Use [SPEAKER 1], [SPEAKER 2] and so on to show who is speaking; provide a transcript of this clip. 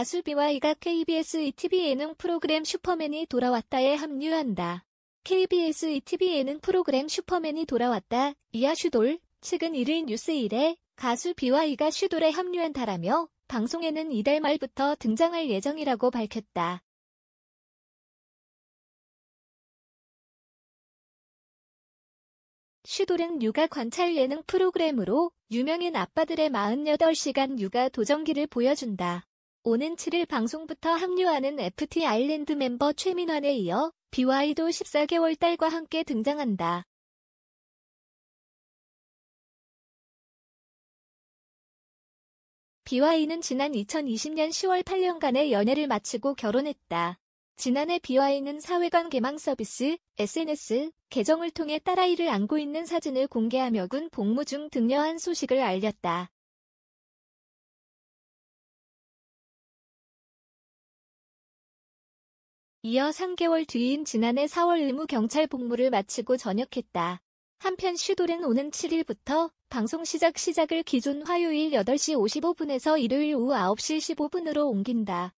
[SPEAKER 1] 가수 비와이가 KBS ETV 예능 프로그램 슈퍼맨이 돌아왔다에 합류한다. KBS ETV 예능 프로그램 슈퍼맨이 돌아왔다. 이하 슈돌 측은 1일 뉴스일에 가수 비와이가 슈돌에 합류한다라며 방송에는 이달 말부터 등장할 예정이라고 밝혔다. 슈돌은 육아 관찰 예능 프로그램으로 유명인 아빠들의 48시간 육아 도전기를 보여준다. 오는 7일 방송부터 합류하는 FT 아일랜드 멤버 최민환에 이어 BY도 14개월 딸과 함께 등장한다. BY는 지난 2020년 10월 8년간의 연애를 마치고 결혼했다. 지난해 BY는 사회관 개망 서비스, SNS, 계정을 통해 딸아이를 안고 있는 사진을 공개하며 군 복무 중 등려한 소식을 알렸다. 이어 3개월 뒤인 지난해 4월 의무 경찰 복무를 마치고 전역했다. 한편 슈돌은 오는 7일부터 방송 시작 시작을 기존 화요일 8시 55분에서 일요일 오후 9시 15분으로 옮긴다.